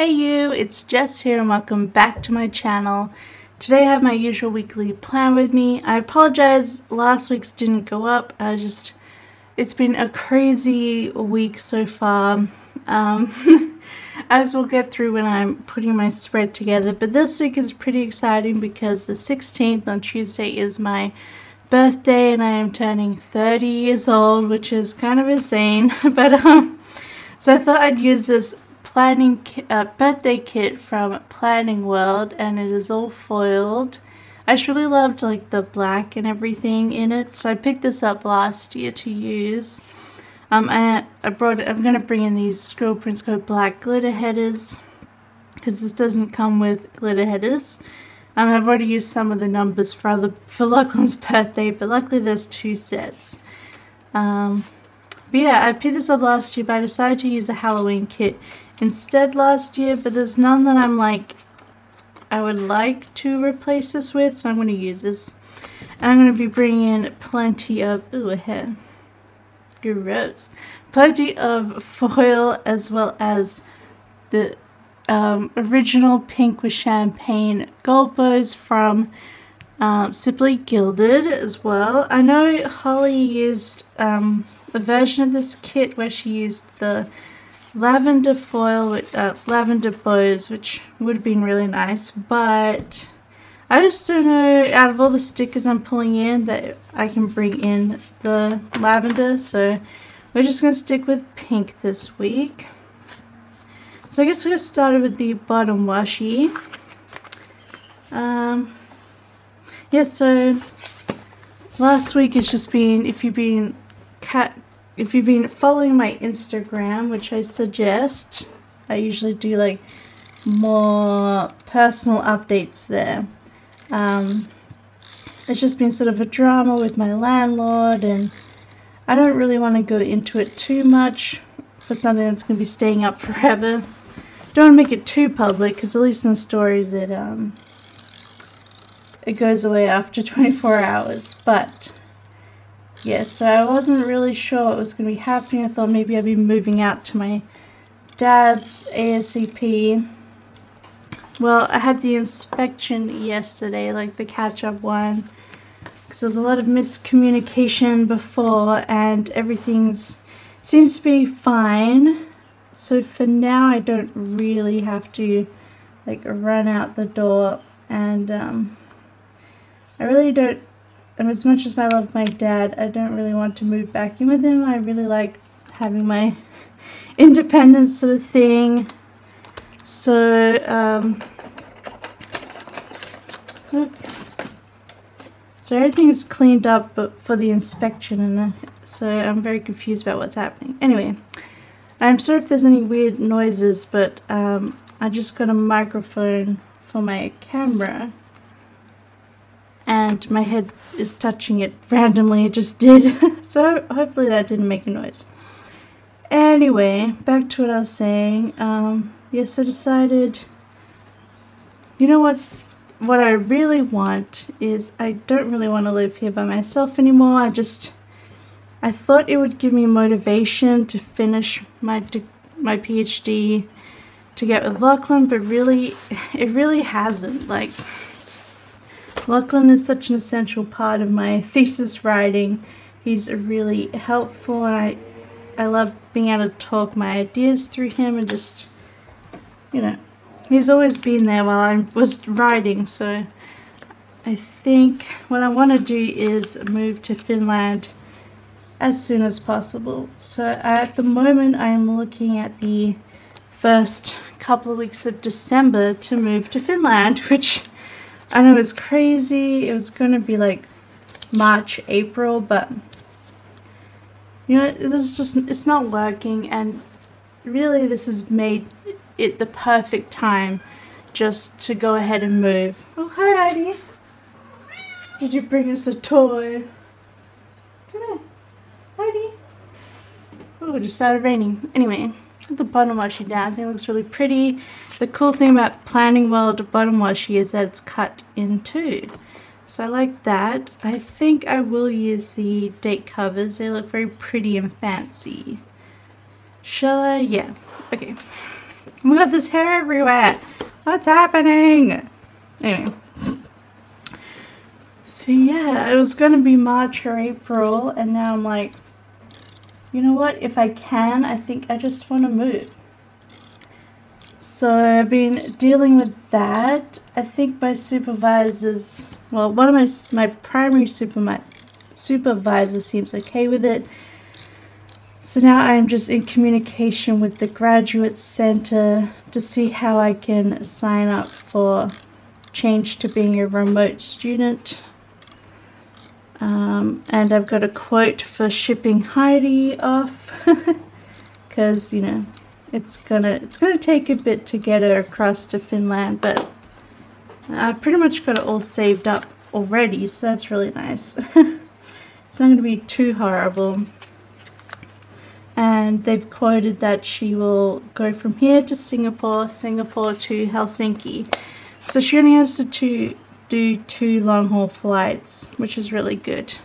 Hey you, it's Jess here and welcome back to my channel. Today I have my usual weekly plan with me. I apologize last week's didn't go up. I just, it's been a crazy week so far. Um, as we'll get through when I'm putting my spread together. But this week is pretty exciting because the 16th on Tuesday is my birthday and I am turning 30 years old, which is kind of insane. but um, so I thought I'd use this planning uh, birthday kit from Planning World and it is all foiled. I just really loved like the black and everything in it so I picked this up last year to use. Um, I, I brought I'm going to bring in these Scribble Prints Co black glitter headers because this doesn't come with glitter headers. Um, I've already used some of the numbers for other for Lachlan's birthday but luckily there's two sets. Um, but yeah, I picked this up last year but I decided to use a Halloween kit instead last year, but there's none that I'm like, I would like to replace this with, so I'm going to use this. And I'm going to be bringing in plenty of, ooh, a hair. Gross. Plenty of foil as well as the um, original pink with champagne gold bows from um, Simply Gilded as well. I know Holly used um, a version of this kit where she used the lavender foil with uh, lavender bows, which would have been really nice, but I just don't know, out of all the stickers I'm pulling in, that I can bring in the lavender, so we're just going to stick with pink this week. So I guess we're going to start with the bottom washi. Um, yeah, so last week it's just been, if you've been cat if you've been following my Instagram, which I suggest, I usually do like more personal updates there. Um, it's just been sort of a drama with my landlord and I don't really want to go into it too much for something that's going to be staying up forever. Don't make it too public because at least in stories it um it goes away after 24 hours. But yeah, so I wasn't really sure what was going to be happening. I thought maybe I'd be moving out to my dad's ASAP. Well, I had the inspection yesterday, like the catch-up one, because there was a lot of miscommunication before, and everything's seems to be fine. So for now, I don't really have to like run out the door, and um, I really don't and as much as I love my dad, I don't really want to move back in with him. I really like having my independence sort of thing. So, um, so everything is cleaned up but for the inspection and uh, so I'm very confused about what's happening. Anyway, I'm sorry if there's any weird noises, but um, I just got a microphone for my camera and my head is touching it randomly, it just did. so hopefully that didn't make a noise. Anyway, back to what I was saying. Um, yes, I decided, you know what, what I really want is I don't really want to live here by myself anymore. I just, I thought it would give me motivation to finish my, my PhD to get with Lachlan, but really, it really hasn't. Like, Lachlan is such an essential part of my thesis writing. He's really helpful and I, I love being able to talk my ideas through him and just, you know, he's always been there while I was writing so I think what I want to do is move to Finland as soon as possible. So at the moment I'm looking at the first couple of weeks of December to move to Finland, which I know it's crazy. It was going to be like March, April, but you know, this is just, it's not working and really this has made it the perfect time just to go ahead and move. Oh, hi Heidi. Did you bring us a toy? Come here. Heidi. Oh, it just started raining. Anyway, the bottom washi down. I think it looks really pretty. The cool thing about Planning World bottom washi is that it's cut in two. So I like that. I think I will use the date covers. They look very pretty and fancy. Shall I? Yeah. Okay. Oh my god, there's hair everywhere. What's happening? Anyway. So yeah, it was going to be March or April, and now I'm like, you know what? If I can, I think I just want to move. So I've been dealing with that. I think my supervisors, well, one of my my primary super, my supervisor seems okay with it. So now I'm just in communication with the Graduate Center to see how I can sign up for change to being a remote student. Um, and I've got a quote for shipping Heidi off because, you know, it's gonna it's gonna take a bit to get her across to Finland, but I've pretty much got it all saved up already, so that's really nice. it's not gonna be too horrible and they've quoted that she will go from here to Singapore, Singapore to Helsinki. So she only has to two, do two long haul flights, which is really good.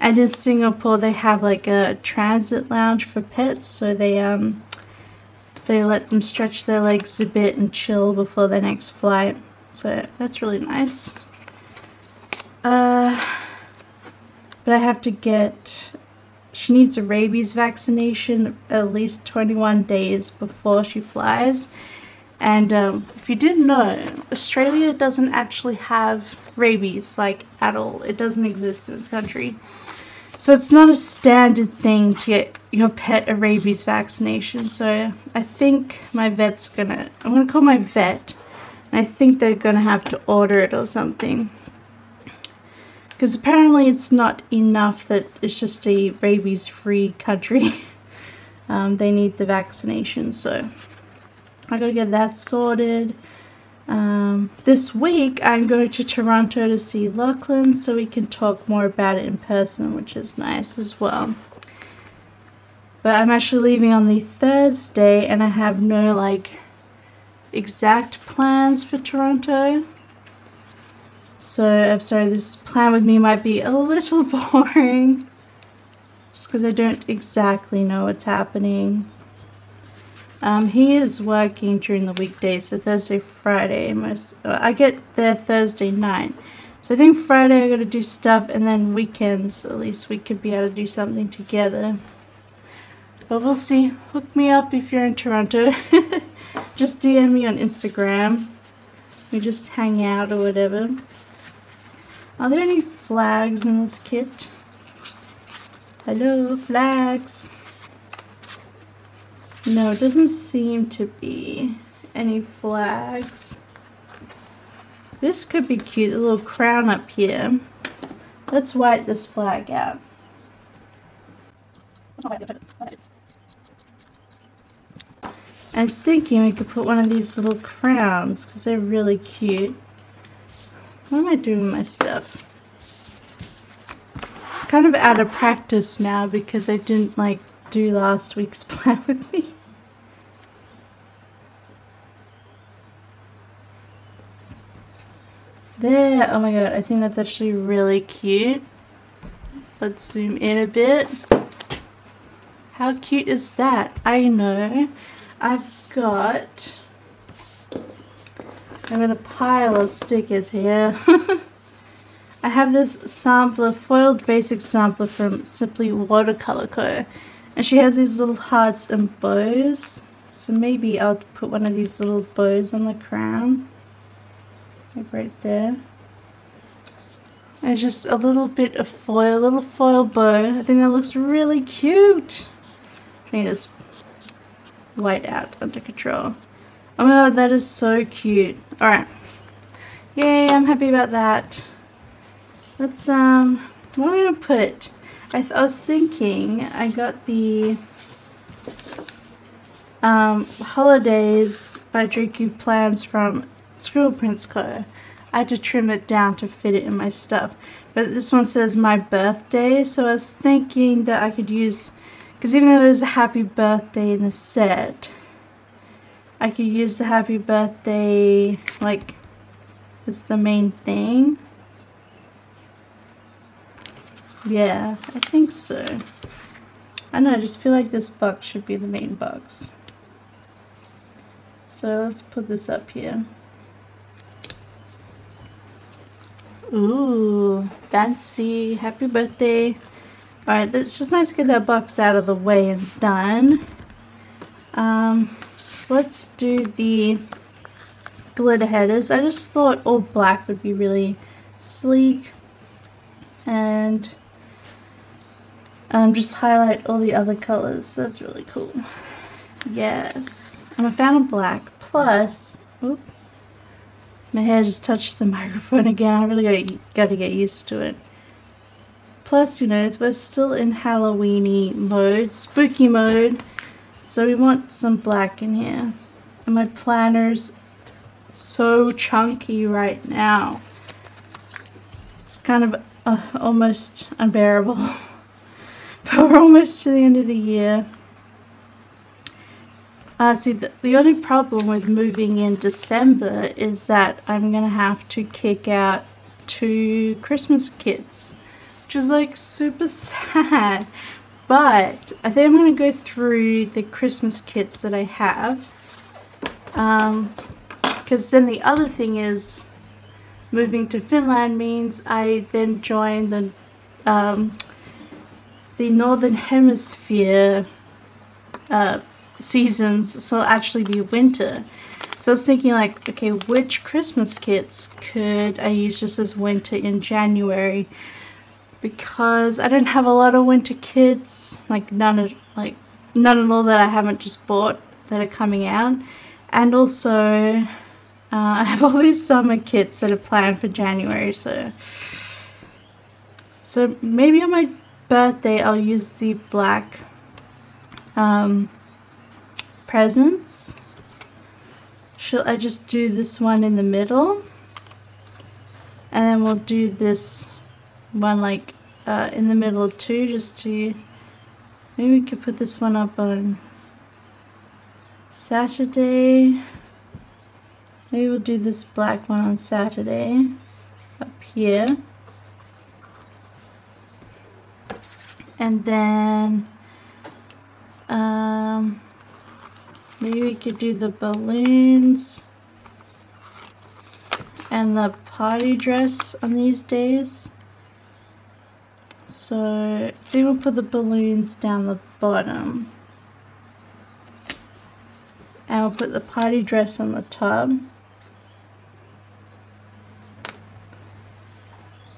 And in Singapore, they have like a transit lounge for pets, so they um they let them stretch their legs a bit and chill before their next flight. So that's really nice. Uh, but I have to get she needs a rabies vaccination at least 21 days before she flies. And um, if you didn't know, Australia doesn't actually have rabies, like, at all. It doesn't exist in this country. So it's not a standard thing to get your pet a rabies vaccination. So I think my vet's gonna, I'm gonna call my vet. I think they're gonna have to order it or something. Because apparently it's not enough that it's just a rabies-free country. um, they need the vaccination, so I gotta get that sorted. Um, this week I'm going to Toronto to see Lachlan so we can talk more about it in person, which is nice as well. But I'm actually leaving on the Thursday and I have no like exact plans for Toronto. So I'm sorry, this plan with me might be a little boring. Just because I don't exactly know what's happening. Um, he is working during the weekdays, so Thursday, Friday. Most uh, I get there Thursday night. So I think Friday I gotta do stuff, and then weekends, at least we could be able to do something together. But we'll see. Hook me up if you're in Toronto. just DM me on Instagram. We just hang out or whatever. Are there any flags in this kit? Hello, flags. No, it doesn't seem to be any flags. This could be cute, a little crown up here. Let's white this flag out. I was thinking we could put one of these little crowns because they're really cute. What am I doing with my stuff? kind of out of practice now because I didn't like do last week's plan with me. There, oh my god, I think that's actually really cute. Let's zoom in a bit. How cute is that? I know. I've got I've got a pile of stickers here. I have this sampler, foiled basic sampler from Simply Watercolor Co. And she has these little hearts and bows. So maybe I'll put one of these little bows on the crown. Like right there. And just a little bit of foil, a little foil bow. I think that looks really cute. Bring this white out under control. Oh my god, that is so cute. Alright. Yay, I'm happy about that. Let's, um, what am I going to put? I, I, was thinking, I got the um, Holidays by Draku plans from Scribble Prints Co. I had to trim it down to fit it in my stuff. But this one says my birthday, so I was thinking that I could use, because even though there's a happy birthday in the set, I could use the happy birthday, like, it's the main thing. Yeah, I think so. I don't know, I just feel like this box should be the main box. So let's put this up here. Ooh, fancy. Happy birthday. Alright, it's just nice to get that box out of the way and done. Um, so let's do the glitter headers. I just thought all black would be really sleek. And um, just highlight all the other colors. That's really cool. Yes. I'm a fan of black. Plus, oops, my hair just touched the microphone again. I really got to get used to it. Plus, you know, we're still in Halloweeny mode, spooky mode. So we want some black in here. And my planner's so chunky right now. It's kind of uh, almost unbearable. but we're almost to the end of the year. Uh, see, the, the only problem with moving in December is that I'm going to have to kick out two Christmas kits, which is like super sad. But I think I'm going to go through the Christmas kits that I have. Um, because then the other thing is moving to Finland means I then join the um, the Northern Hemisphere uh, seasons, so it'll actually be winter. So I was thinking like, okay, which Christmas kits could I use just as winter in January? Because I don't have a lot of winter kits, like none of, like, none at all that I haven't just bought that are coming out. And also, uh, I have all these summer kits that are planned for January, so... So maybe on my birthday I'll use the black um, presents. Shall I just do this one in the middle? And then we'll do this one like uh, in the middle too, just to, maybe we could put this one up on Saturday. Maybe we'll do this black one on Saturday up here. And then um, Maybe we could do the balloons and the party dress on these days. So then we'll put the balloons down the bottom. And we'll put the party dress on the top.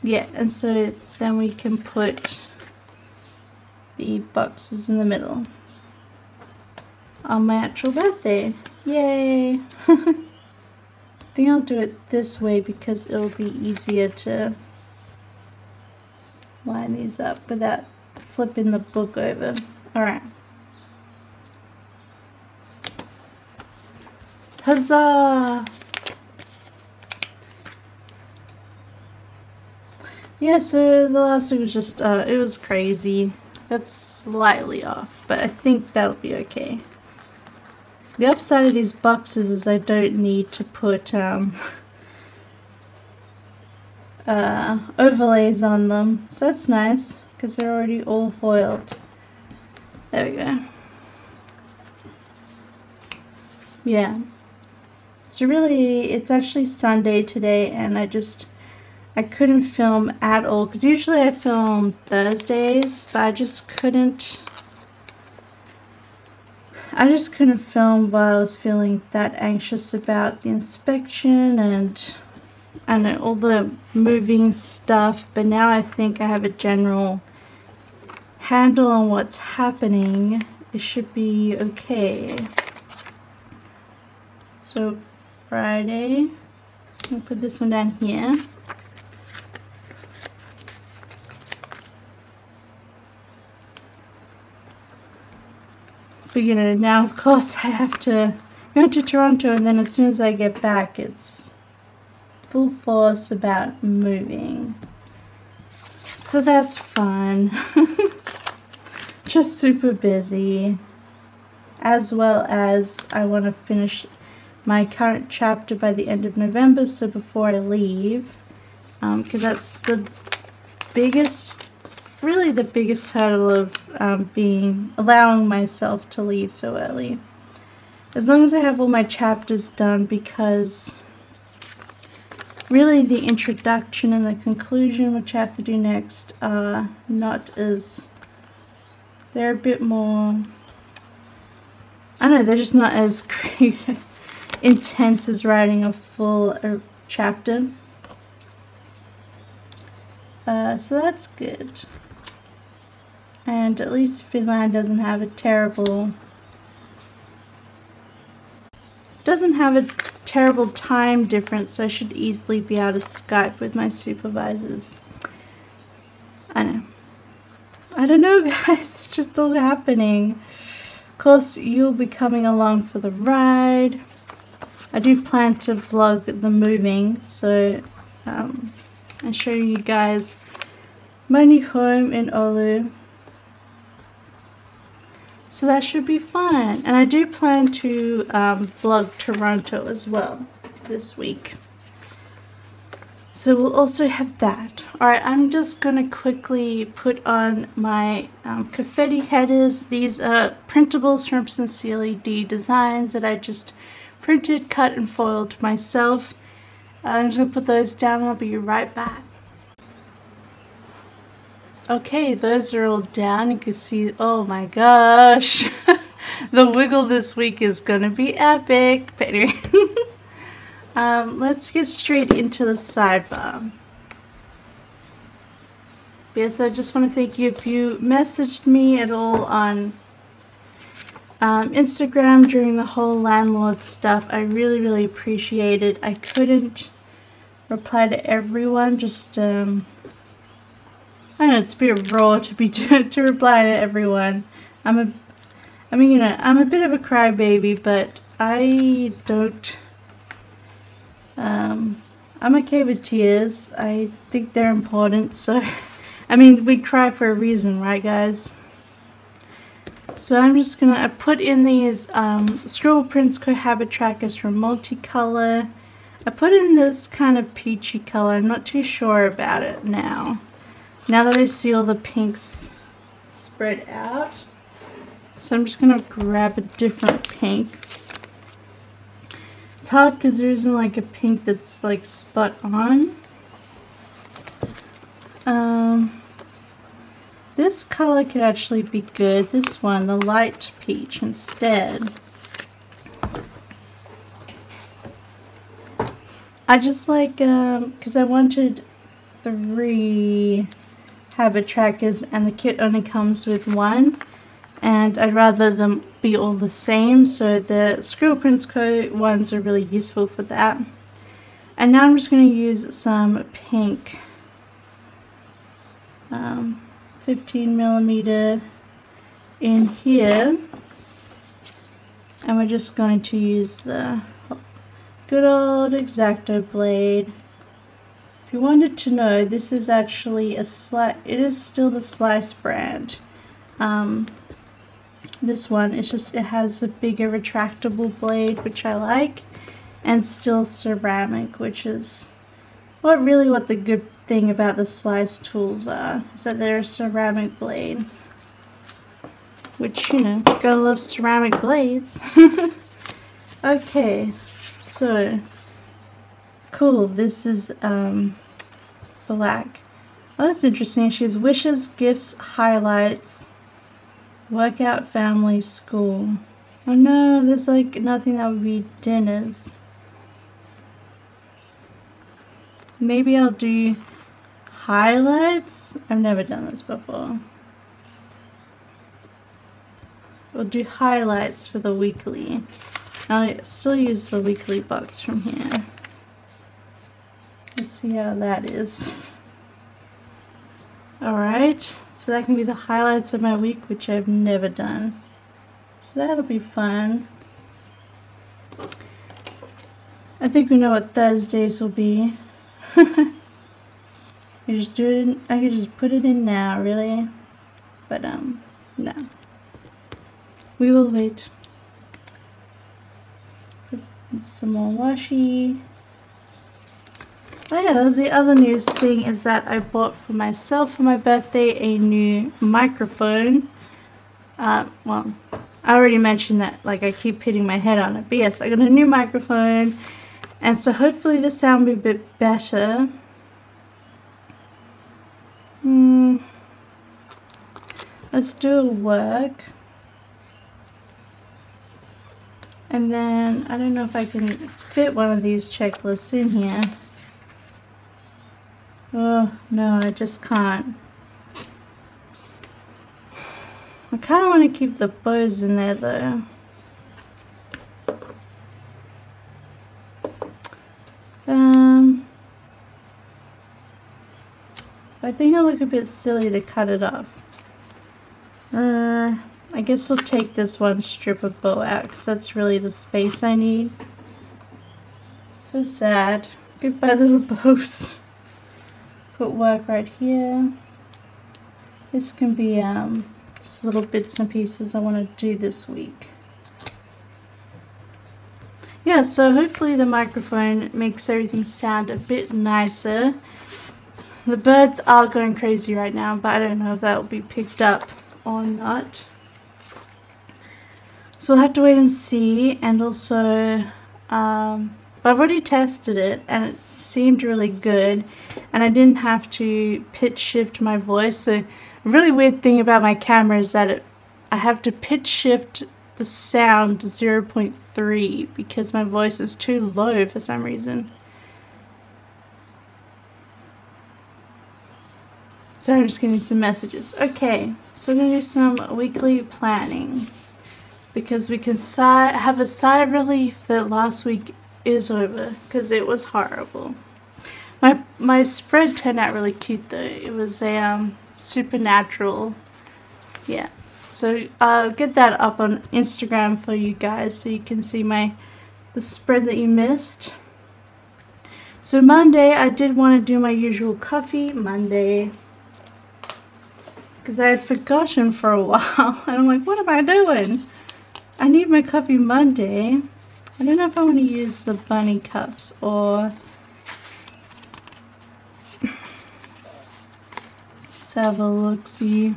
Yeah, and so then we can put the boxes in the middle on my actual birthday. Yay! I think I'll do it this way because it'll be easier to line these up without flipping the book over. Alright. Huzzah! Yeah, so the last week was just, uh, it was crazy. That's slightly off, but I think that'll be okay. The upside of these boxes is I don't need to put um, uh, overlays on them. So that's nice because they're already all foiled. There we go. Yeah. So really, it's actually Sunday today and I just, I couldn't film at all because usually I film Thursdays, but I just couldn't I just couldn't film while I was feeling that anxious about the inspection and and all the moving stuff but now I think I have a general handle on what's happening. It should be okay. So Friday I'll put this one down here You know, now of course I have to go to Toronto and then as soon as I get back it's full force about moving. So that's fun. Just super busy. As well as I want to finish my current chapter by the end of November, so before I leave, because um, that's the biggest really the biggest hurdle of um, being allowing myself to leave so early. as long as I have all my chapters done because really the introduction and the conclusion which I have to do next are not as they're a bit more I don't know they're just not as intense as writing a full uh, chapter uh, so that's good and at least Finland doesn't have a terrible doesn't have a terrible time difference, so I should easily be able to Skype with my supervisors. I know. I don't know, guys. It's just all happening. Of course, you'll be coming along for the ride. I do plan to vlog the moving, so um, I'll show you guys my new home in Oulu. So that should be fun. And I do plan to um, vlog Toronto as well this week. So we'll also have that. Alright, I'm just going to quickly put on my um, confetti headers. These are printables from Sincerely Dee Designs that I just printed, cut, and foiled myself. I'm just going to put those down and I'll be right back. Okay, those are all down. You can see, oh my gosh. the wiggle this week is going to be epic. But anyway, um, let's get straight into the sidebar. Yes, I just want to thank you if you messaged me at all on um, Instagram during the whole landlord stuff. I really, really appreciate it. I couldn't reply to everyone, just um, I know it's a bit raw to be to, to reply to everyone. I'm a, I mean, you know, I'm a bit of a crybaby, but I don't. Um, I'm okay with tears. I think they're important. So, I mean, we cry for a reason, right, guys? So I'm just gonna put in these um, Scribble Prints Co habit Trackers from Multicolor. I put in this kind of peachy color. I'm not too sure about it now. Now that I see all the pinks spread out, so I'm just going to grab a different pink. It's hard because there isn't like a pink that's like spot on. Um, this color could actually be good. This one, the light peach instead. I just like, um, because I wanted three habit trackers and the kit only comes with one. And I'd rather them be all the same so the Scribble Prints Co ones are really useful for that. And now I'm just going to use some pink um, 15 millimeter in here. And we're just going to use the good old X-Acto blade you wanted to know, this is actually a slice, it is still the Slice brand. Um, this one, it's just, it has a bigger retractable blade, which I like, and still ceramic, which is what really what the good thing about the Slice tools are, is that they're a ceramic blade. Which, you know, gotta love ceramic blades. okay, so Cool, this is um, black. Oh, that's interesting. She has wishes, gifts, highlights, workout, family, school. Oh no, there's like nothing that would be dinners. Maybe I'll do highlights. I've never done this before. We'll do highlights for the weekly. I'll still use the weekly box from here. See how that is. Alright, so that can be the highlights of my week, which I've never done. So that'll be fun. I think we know what Thursdays will be. you just do it in, I could just put it in now, really. But, um, no. We will wait. Put some more washi. Oh yeah, that was the other news thing is that I bought for myself for my birthday a new microphone. Uh, well, I already mentioned that like I keep hitting my head on it. But yes, I got a new microphone and so hopefully the sound will be a bit better. Hmm. Let's do a work. And then I don't know if I can fit one of these checklists in here. Oh, no, I just can't. I kind of want to keep the bows in there though. Um, I think it'll look a bit silly to cut it off. Uh, I guess we'll take this one strip of bow out because that's really the space I need. So sad. Goodbye little bows. Work right here. This can be um, just little bits and pieces I want to do this week. Yeah, so hopefully the microphone makes everything sound a bit nicer. The birds are going crazy right now, but I don't know if that will be picked up or not. So we'll have to wait and see, and also, um, I've already tested it, and it seemed really good, and I didn't have to pitch shift my voice, a really weird thing about my camera is that it, I have to pitch shift the sound to 0.3 because my voice is too low for some reason. So I'm just getting some messages. Okay, so we're going to do some weekly planning because we can sigh, have a sigh of relief that last week is over because it was horrible. My my spread turned out really cute though. It was a um, supernatural. Yeah. So I'll get that up on Instagram for you guys so you can see my the spread that you missed. So Monday I did want to do my usual coffee Monday because I had forgotten for a while and I'm like what am I doing? I need my coffee Monday. I don't know if I want to use the bunny cups or let's have a look see.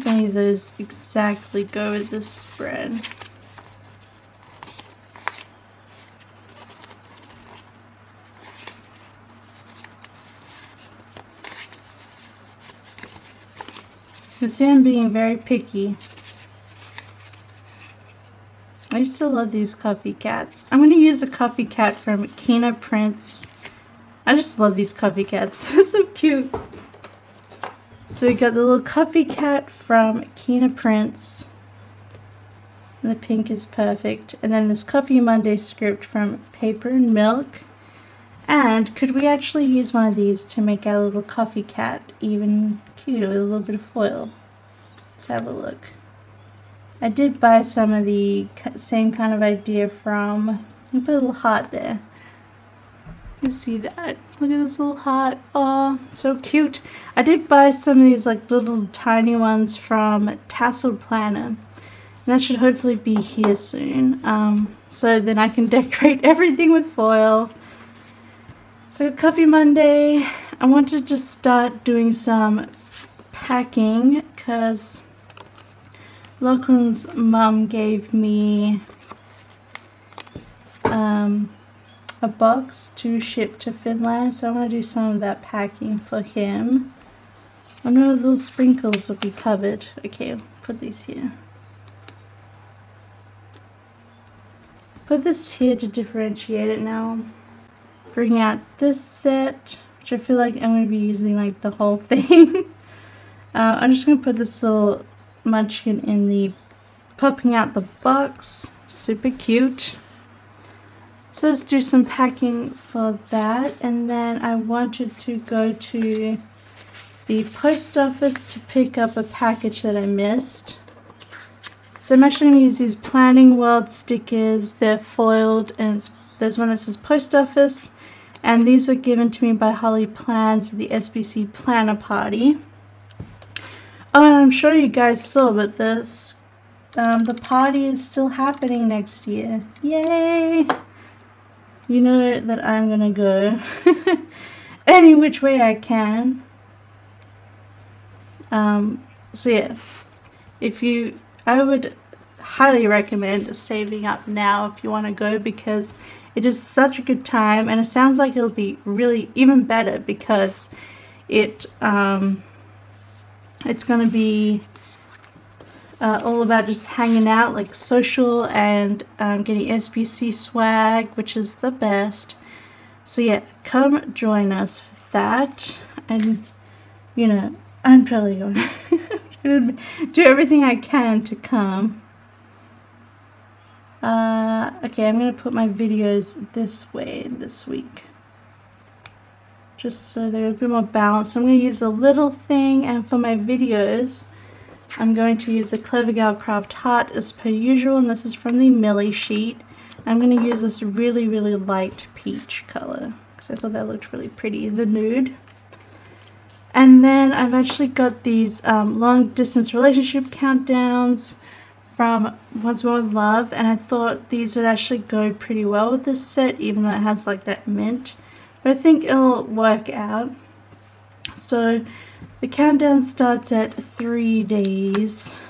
If any of those exactly go with this spread. You see I'm being very picky. I to love these coffee cats. I'm going to use a coffee cat from Keena Prints. I just love these coffee cats. They're so cute. So we got the little coffee cat from Keena. And the pink is perfect. And then this Coffee Monday script from Paper and Milk. And could we actually use one of these to make our little coffee cat even cuter with a little bit of foil? Let's have a look. I did buy some of the same kind of idea from, put a little heart there. You see that? Look at this little heart. Oh, so cute. I did buy some of these like little tiny ones from Tassel Planner. And that should hopefully be here soon. Um, so then I can decorate everything with foil. So Coffee Monday. I wanted to start doing some packing because Lachlan's mum gave me um, a box to ship to Finland, so I'm going to do some of that packing for him. I know those sprinkles will be covered. Okay, I'll put these here. Put this here to differentiate it now. Bring out this set, which I feel like I'm going to be using like the whole thing. uh, I'm just going to put this little munchkin in the popping out the box. Super cute. So let's do some packing for that and then I wanted to go to the post office to pick up a package that I missed. So I'm actually going to use these Planning World stickers. They're foiled and there's one that says post office and these were given to me by Holly Plans at the SBC Planner Party. Oh, and I'm sure you guys saw, but this um, the party is still happening next year. Yay! You know that I'm gonna go any which way I can. Um, so yeah, if you, I would highly recommend saving up now if you want to go because it is such a good time and it sounds like it'll be really even better because it um, it's going to be uh, all about just hanging out like social and um, getting SBC swag which is the best so yeah come join us for that and you know I'm probably going to do everything I can to come uh, okay, I'm going to put my videos this way this week. Just so they're a bit more balanced. I'm going to use a little thing and for my videos I'm going to use a Clever Gal Craft Heart as per usual and this is from the Millie sheet. I'm going to use this really really light peach color because I thought that looked really pretty, the nude. And then I've actually got these um, long distance relationship countdowns from Once More Love and I thought these would actually go pretty well with this set even though it has like that mint but I think it'll work out so the countdown starts at three days.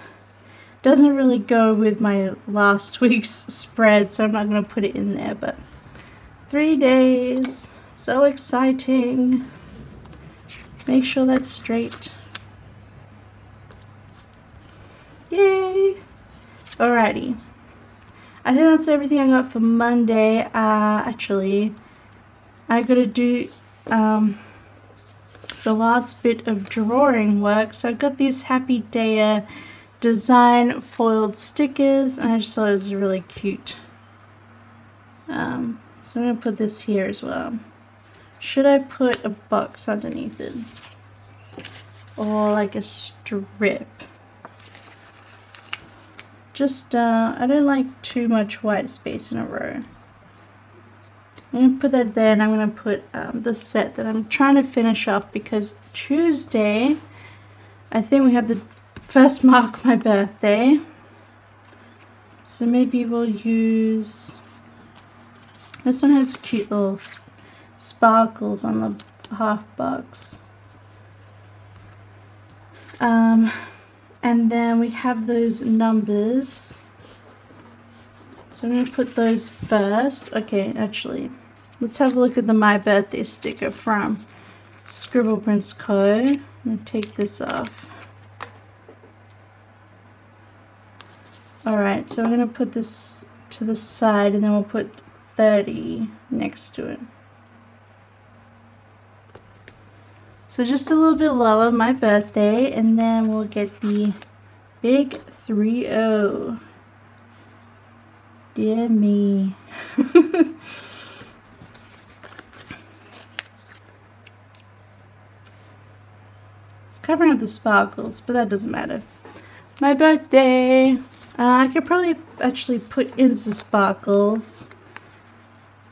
Doesn't really go with my last week's spread so I'm not going to put it in there but three days. So exciting. Make sure that's straight. Yay! Alrighty. I think that's everything I got for Monday. Uh, actually, I gotta do um, the last bit of drawing work. So I've got these Happy Daya design foiled stickers, and I just thought it was really cute. Um, so I'm gonna put this here as well. Should I put a box underneath it? Or like a strip? just, uh, I don't like too much white space in a row. I'm going to put that there and I'm going to put um, the set that I'm trying to finish off because Tuesday, I think we have the first mark my birthday. So maybe we'll use, this one has cute little sparkles on the half box. Um, and then we have those numbers so I'm going to put those first okay actually let's have a look at the my birthday sticker from Scribble Prints Co. I'm going to take this off alright so I'm going to put this to the side and then we'll put 30 next to it So just a little bit lower, my birthday, and then we'll get the big 3-0. Dear me. covering up the sparkles, but that doesn't matter. My birthday. Uh, I could probably actually put in some sparkles.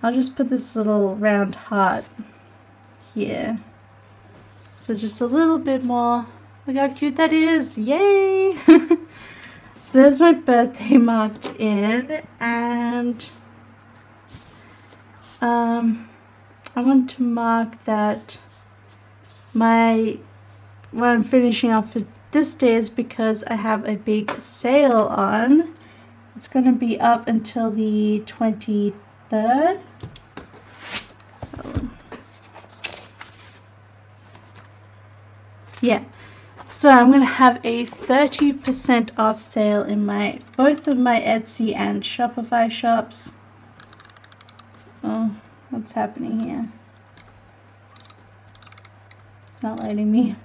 I'll just put this little round heart here. So just a little bit more. Look how cute that is. Yay! so there's my birthday marked in. And um, I want to mark that my what I'm finishing off for this day is because I have a big sale on. It's going to be up until the 23rd. yeah so I'm gonna have a 30% off sale in my both of my Etsy and Shopify shops oh what's happening here it's not letting me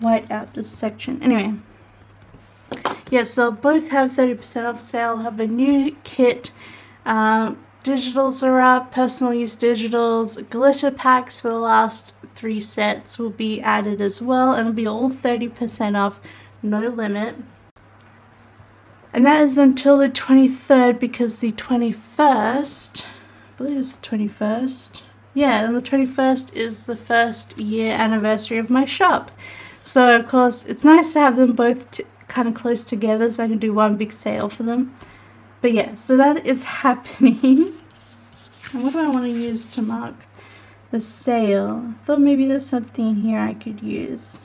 white out this section anyway yeah so both have 30% off sale have a new kit um, digitals are up personal use digitals glitter packs for the last three sets will be added as well and it'll be all 30% off, no limit. And that is until the 23rd because the 21st, I believe it's the 21st, yeah, and the 21st is the first year anniversary of my shop. So of course it's nice to have them both kind of close together so I can do one big sale for them. But yeah, so that is happening. and what do I want to use to mark the sale? I thought maybe there's something here I could use.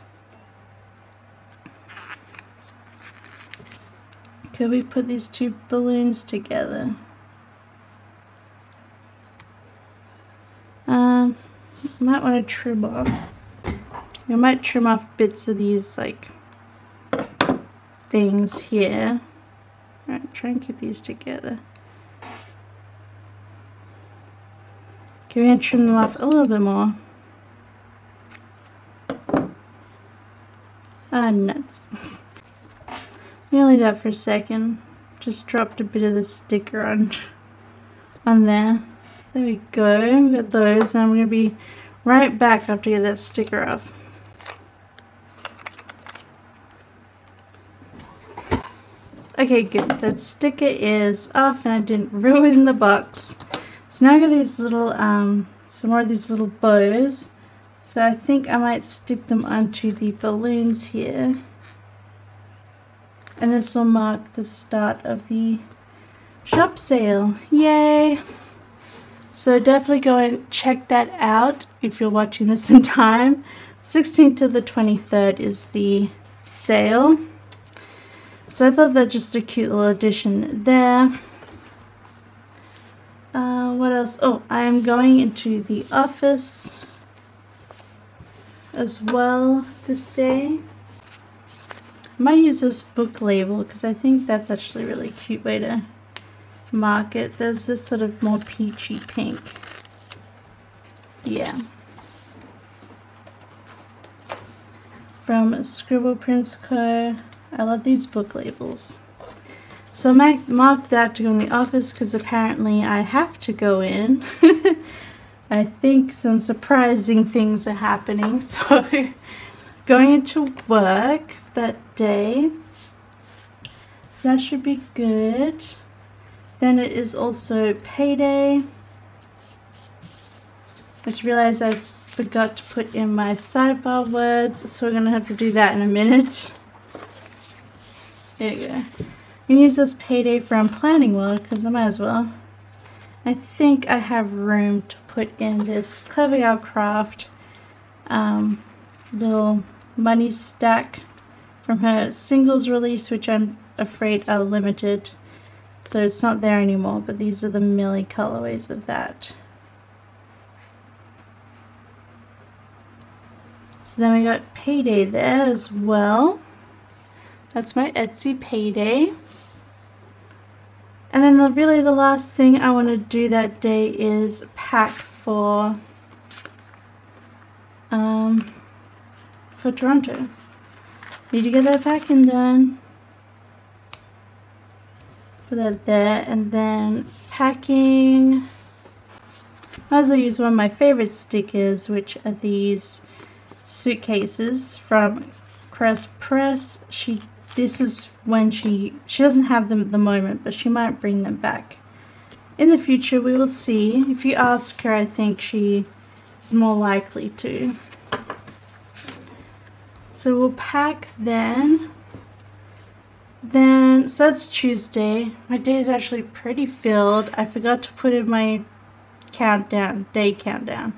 Could we put these two balloons together? Um, might want to trim off. I might trim off bits of these like things here. Alright, try and keep these together. Okay, we're to trim them off a little bit more. Ah, nuts. Leave that for a second. Just dropped a bit of the sticker on, on there. There we go. We got those, and I'm to be right back after I get that sticker off. Okay, good. That sticker is off, and I didn't ruin the box. So now I got these little, um, some more of these little bows. So I think I might stick them onto the balloons here and this will mark the start of the shop sale yay so definitely go and check that out if you're watching this in time 16th to the 23rd is the sale so I thought that just a cute little addition there uh, what else oh I am going into the office as well this day I might use this book label because I think that's actually a really cute way to mark it. There's this sort of more peachy pink. Yeah. From Scribble Prints Co. I love these book labels. So I marked that to go in the office because apparently I have to go in. I think some surprising things are happening. So going into work that day. So that should be good. Then it is also payday. Just realized I forgot to put in my sidebar words, so we're going to have to do that in a minute. There you go. Can use this payday from Planning World because I might as well. I think I have room to put in this Clever Craft um, little money stack from her singles release, which I'm afraid are limited. So it's not there anymore, but these are the Millie colorways of that. So then we got Payday there as well. That's my Etsy Payday. And then the, really the last thing I want to do that day is pack for um, for Toronto. Need to get that packing done. Put that there and then packing. I also use one of my favorite stickers which are these suitcases from Caress Press. She this is when she she doesn't have them at the moment but she might bring them back. In the future we will see. If you ask her I think she is more likely to. So we'll pack then. Then, so that's Tuesday. My day is actually pretty filled. I forgot to put in my countdown, day countdown.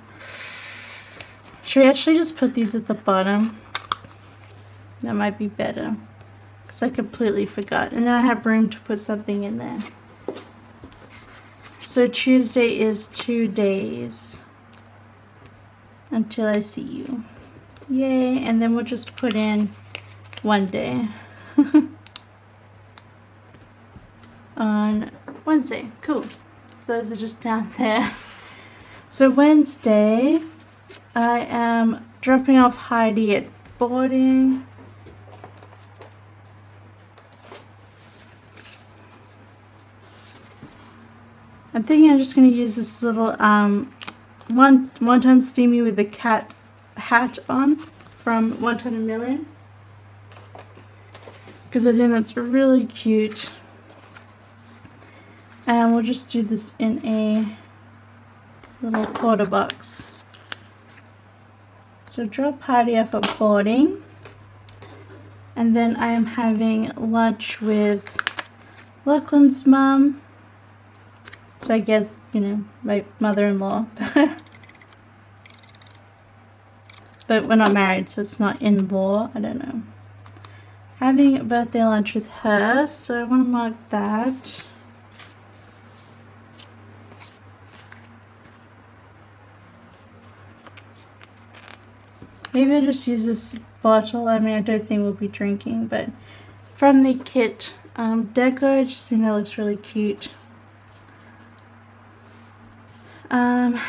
Should we actually just put these at the bottom? That might be better. Because I completely forgot. And then I have room to put something in there. So Tuesday is two days until I see you. Yay, and then we'll just put in one day on Wednesday. Cool. Those are just down there. So Wednesday, I am dropping off Heidi at boarding. I'm thinking I'm just going to use this little um, one one ton steamy with the cat hat on from Wonton a Million. Because I think that's really cute. And we'll just do this in a little quarter box. So drop party at boarding. And then I am having lunch with Lachlan's mum. So I guess, you know, my mother-in-law. but we're not married, so it's not in-law. I don't know. Having a birthday lunch with her, so I want to mark that. Maybe I'll just use this bottle. I mean, I don't think we'll be drinking, but from the kit um, deco, I just think that looks really cute. Um,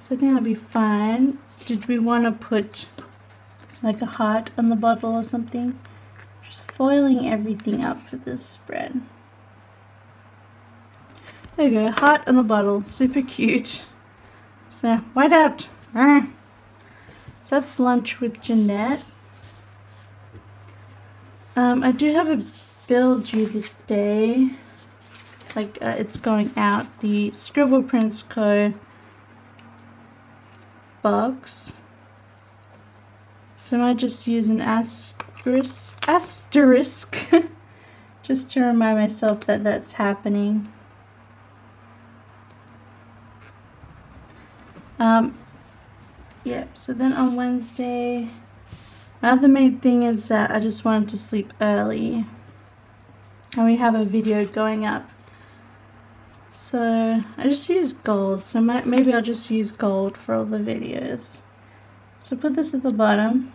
so I think that'd be fine. Did we want to put like a heart on the bottle or something? Just foiling everything up for this spread. There you go, heart on the bottle, super cute. So, white out. So that's lunch with Jeanette. Um, I do have a bill due this day. Like, uh, it's going out. The Scribble Prints Co. box. So I might just use an asterisk, asterisk just to remind myself that that's happening. Um, yeah, so then on Wednesday, my other main thing is that I just wanted to sleep early. And we have a video going up. So I just use gold. So maybe I'll just use gold for all the videos. So put this at the bottom.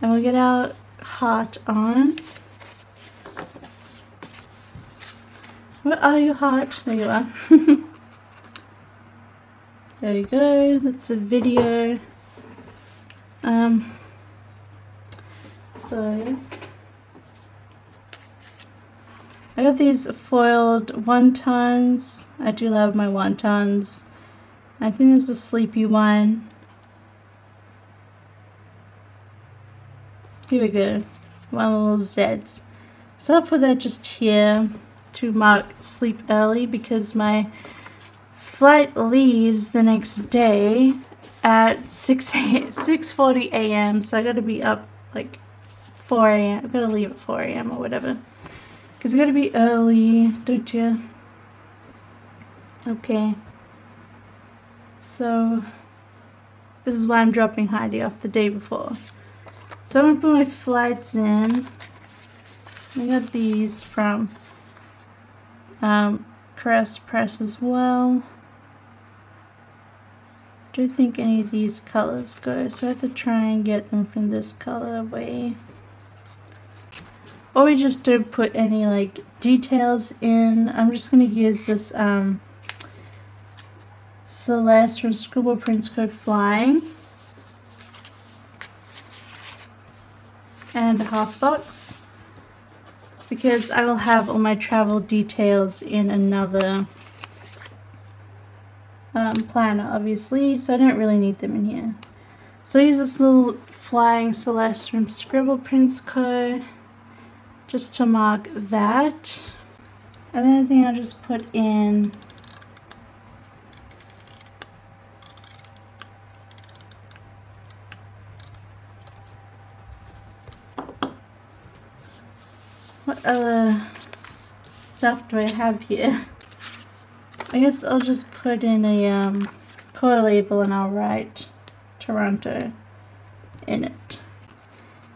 And we'll get our heart on. Where are you heart? There you are. There we go, that's a video. Um, so, I got these foiled wontons. I do love my wontons. I think this is a sleepy one. Here we go, one little Zeds. So I'll put that just here to mark sleep early because my flight leaves the next day at 6 6:40 a.m. So I got to be up like 4 a.m. I got to leave at 4 a.m. or whatever. Cause I got to be early, don't you? Okay. So this is why I'm dropping Heidi off the day before. So I'm gonna put my flights in. I got these from um, Caress Press as well don't think any of these colors go, so I have to try and get them from this colorway. Or we just don't put any like details in. I'm just going to use this um, Celeste from Scribble Prints Co Flying. And a half box. Because I will have all my travel details in another um, planner, obviously, so I don't really need them in here. So I use this little Flying Celeste from Scribble Prints Co. just to mark that. And then I think I'll just put in what other stuff do I have here? I guess I'll just put in a um, color label and I'll write Toronto in it.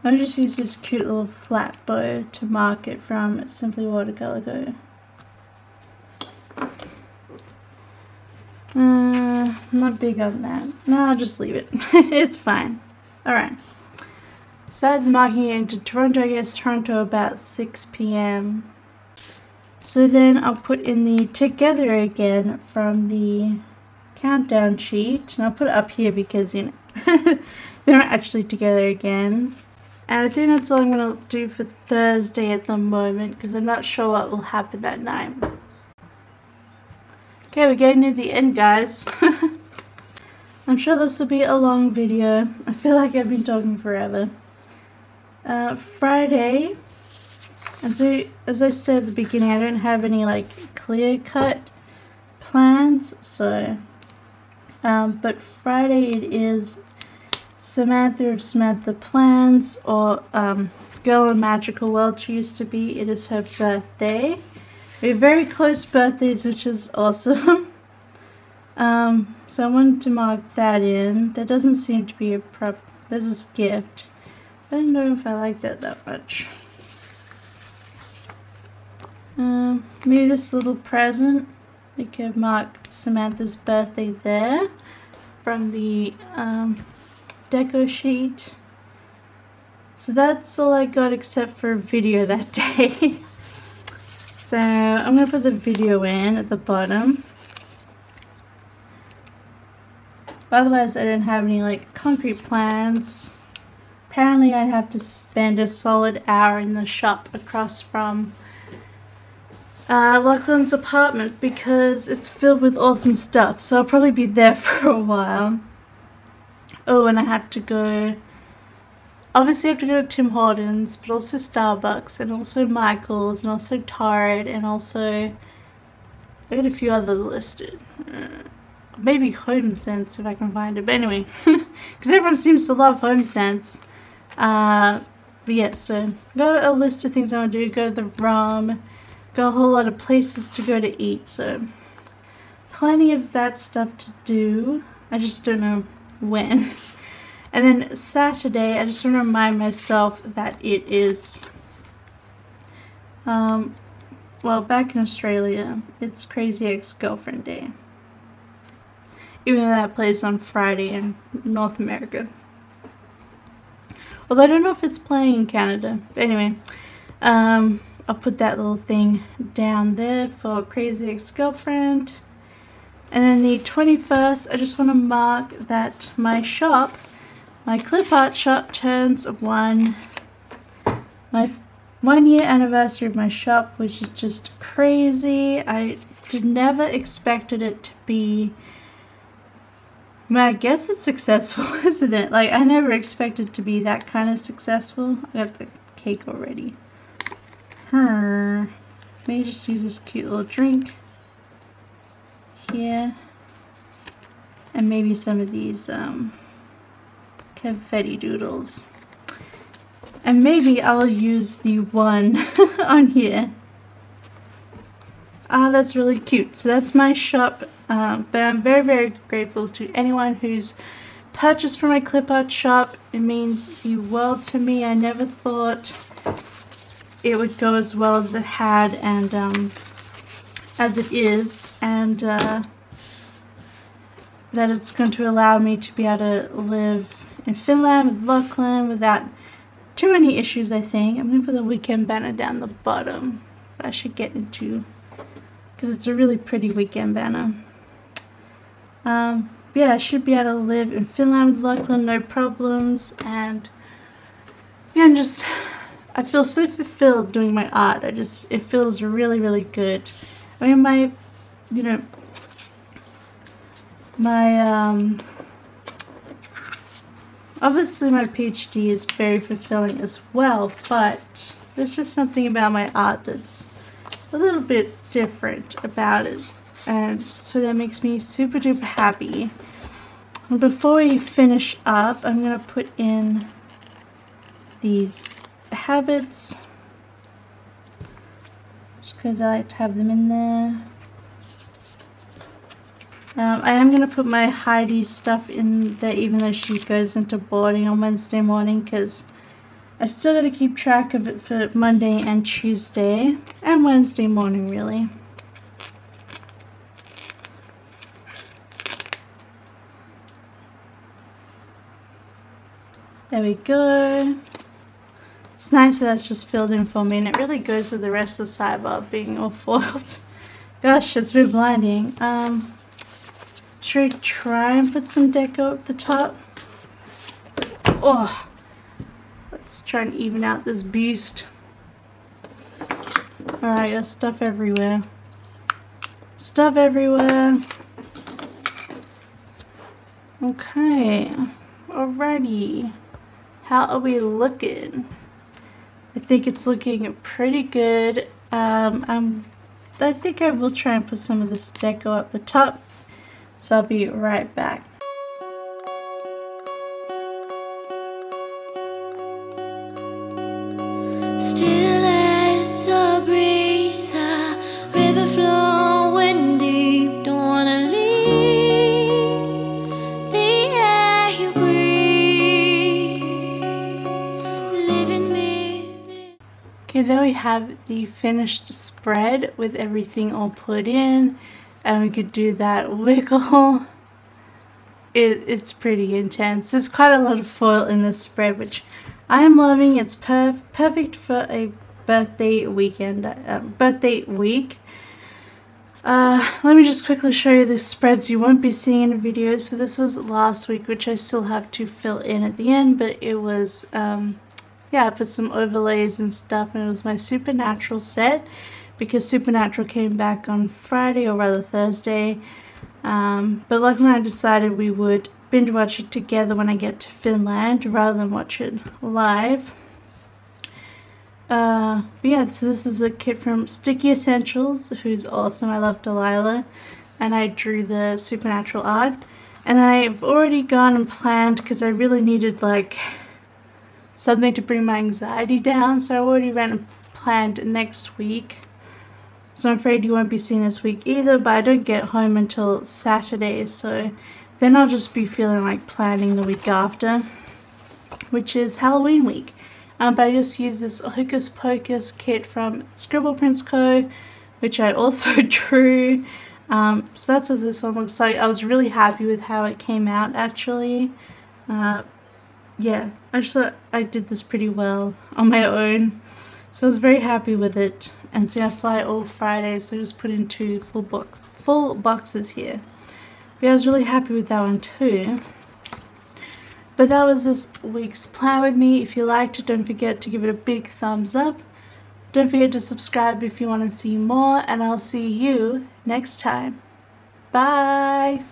I'll just use this cute little flat bow to mark it from Simply Watercolor Co. Uh, not big on that. No, I'll just leave it. it's fine. Alright. Besides marking it into Toronto, I guess Toronto about 6 p.m. So then I'll put in the together again from the countdown sheet. And I'll put it up here because, you know, they're not actually together again. And I think that's all I'm going to do for Thursday at the moment because I'm not sure what will happen that night. Okay, we're getting near the end, guys. I'm sure this will be a long video. I feel like I've been talking forever. Uh, Friday, as I, as I said at the beginning, I don't have any like clear-cut plans, so, um, but Friday it is Samantha of Samantha Plans or um, Girl in Magical World she used to be. It is her birthday. We have very close birthdays which is awesome. um, so I wanted to mark that in. There doesn't seem to be a prep. This is a gift. I don't know if I like that that much. Um, maybe this little present. We could mark Samantha's birthday there from the um, deco sheet. So that's all I got except for video that day. so I'm going to put the video in at the bottom. Otherwise I didn't have any like concrete plans. Apparently I'd have to spend a solid hour in the shop across from uh, Lachlan's apartment because it's filled with awesome stuff. So I'll probably be there for a while. Oh, and I have to go. Obviously, I have to go to Tim Hortons, but also Starbucks, and also Michael's, and also Tarte, and also. I got a few others listed. Uh, maybe Home Sense if I can find it. But anyway, because everyone seems to love Home Sense. Uh, but yeah, so got a list of things I want to do. Go to the ROM. got a whole lot of places to go to eat, so plenty of that stuff to do. I just don't know when. And then Saturday, I just want to remind myself that it is, um, well, back in Australia, it's Crazy Ex-Girlfriend Day. Even though that plays on Friday in North America. Although I don't know if it's playing in Canada. But anyway, um, I'll put that little thing down there for Crazy Ex-Girlfriend. And then the 21st, I just want to mark that my shop, my clip art shop turns one, my one year anniversary of my shop, which is just crazy. I did never expected it to be, I guess it's successful, isn't it? Like, I never expected to be that kind of successful. I got the cake already her. Maybe just use this cute little drink here. And maybe some of these um, confetti doodles. And maybe I'll use the one on here. Ah, that's really cute. So that's my shop. Um, but I'm very, very grateful to anyone who's purchased from my clip art shop. It means the world to me. I never thought it would go as well as it had and um, as it is and uh, that it's going to allow me to be able to live in Finland with Lachlan without too many issues I think. I'm going to put the weekend banner down the bottom I should get into because it's a really pretty weekend banner. Um, yeah, I should be able to live in Finland with Lachlan, no problems, and yeah, I'm just I feel so fulfilled doing my art. I just, it feels really, really good. I mean, my, you know, my, um, obviously my PhD is very fulfilling as well, but there's just something about my art that's a little bit different about it. And so that makes me super duper happy. And before we finish up, I'm going to put in these habits because I like to have them in there. Um, I am going to put my Heidi stuff in there even though she goes into boarding on Wednesday morning because I still got to keep track of it for Monday and Tuesday and Wednesday morning really. There we go. It's nice that that's just filled in for me and it really goes with the rest of the sidebar being all foiled. Gosh, it's been blinding. Um, should I try and put some deco up the top? Oh, let's try and even out this beast. Alright, got stuff everywhere. Stuff everywhere. Okay, alrighty. How are we looking? I think it's looking pretty good. Um, I'm, I think I will try and put some of this deco up the top. So I'll be right back. Okay, there we have the finished spread with everything all put in. And we could do that wiggle. It, it's pretty intense. There's quite a lot of foil in this spread, which I am loving. It's perf perfect for a birthday weekend, uh, birthday week. Uh, let me just quickly show you the spreads you won't be seeing in the video. So this was last week, which I still have to fill in at the end, but it was, um, yeah, I put some overlays and stuff, and it was my Supernatural set, because Supernatural came back on Friday, or rather Thursday, um, but luckily I decided we would binge watch it together when I get to Finland, rather than watch it live. Uh, but yeah, so this is a kit from Sticky Essentials, who's awesome. I love Delilah. And I drew the supernatural art. And I've already gone and planned because I really needed like something to bring my anxiety down. So I already ran planned next week. So I'm afraid you won't be seeing this week either, but I don't get home until Saturday. So then I'll just be feeling like planning the week after, which is Halloween week. Um, but I just used this Hocus Pocus kit from Scribble Prints Co., which I also drew. Um, so that's what this one looks like. I was really happy with how it came out actually. Uh, yeah, I just thought I did this pretty well on my own. So I was very happy with it. And see, I fly all Friday, so I just put in two full, book, full boxes here. But yeah, I was really happy with that one too. But that was this week's plan with me. If you liked it, don't forget to give it a big thumbs up. Don't forget to subscribe if you want to see more, and I'll see you next time. Bye!